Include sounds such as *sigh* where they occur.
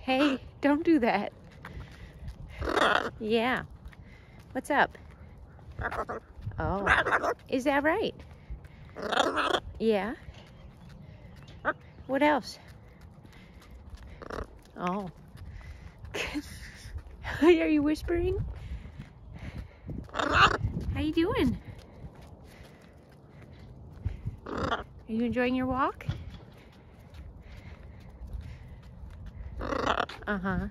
Hey, don't do that. Yeah. What's up? Oh, is that right? Yeah. What else? Oh. *laughs* Are you whispering? How you doing? Are you enjoying your walk? Uh-huh.